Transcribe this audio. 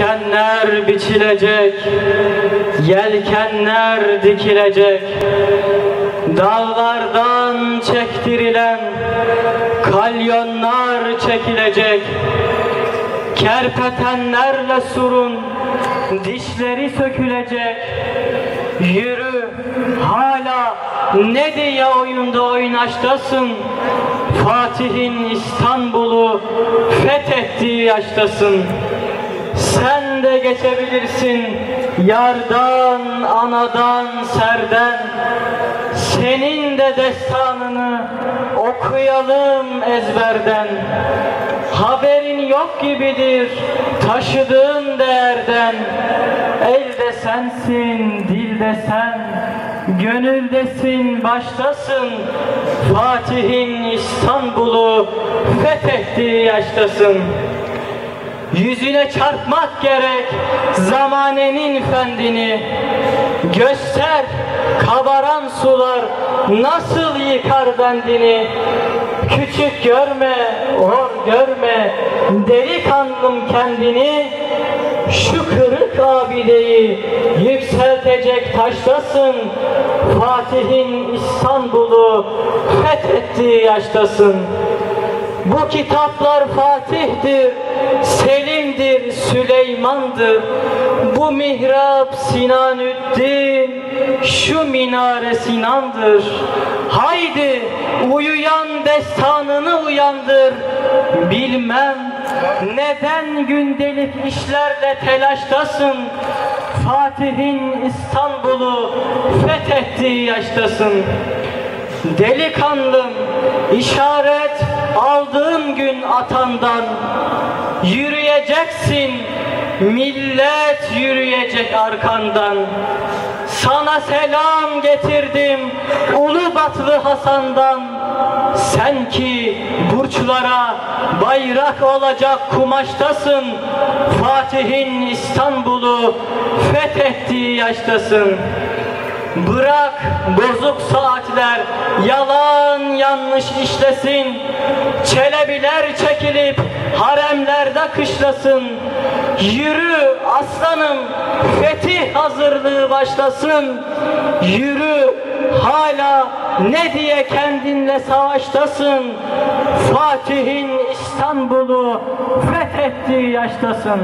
Yelkenler biçilecek, yelkenler dikilecek. Dağlardan çektirilen kalyonlar çekilecek. Kerpetenlerle surun dişleri sökülecek. Yürü hala ne diye oyunda oynaştasın. Fatih'in İstanbul'u fethettiği yaştasın. Sen de geçebilirsin yardan, anadan, serden. Senin de destanını okuyalım ezberden. Haberin yok gibidir taşıdığın değerden. Elde sensin, dilde sen, gönüldesin, baştasın. Fatih'in İstanbul'u fethettiği yaştasın. Yüzüne çarpmak gerek zamanenin fendini Göster kabaran sular nasıl yıkar bendini. Küçük görme, hor görme delikanlım kendini. Şu kırık abideyi yükseltecek taştasın. Fatih'in İstanbul'u fethettiği yaştasın bu kitaplar Fatih'tir, Selim'dir, Süleyman'dır. Bu mihrap Sinanüddin, şu minare Sinan'dır. Haydi uyuyan destanını uyandır. Bilmem neden gündelik işlerle telaştasın. Fatih'in İstanbul'u fethettiği yaştasın. Delikanlım işaret aldığın gün atandan yürüyeceksin millet yürüyecek arkandan. Sana selam getirdim Ulu Batlı Hasan'dan. Sen ki burçlara bayrak olacak kumaştasın Fatih'in İstanbul'u fethettiği yaştasın Bırak bozuk saatler yalan yanlış işlesin. Çelebiler çekilip haremlerde kışlasın. Yürü aslanım fetih hazırlığı başlasın. Yürü hala ne diye kendinle savaştasın? Fatih'in İstanbul'u fethettiği yaştasın